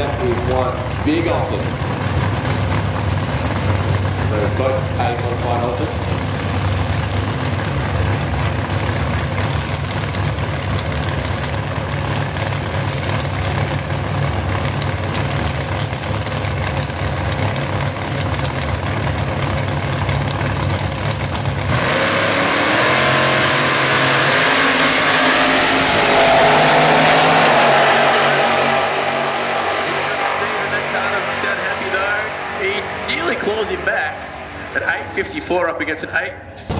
with one big altered. So both A modified altereds. Car doesn't sound happy though. He nearly claws him back at 8.54 up against an 8.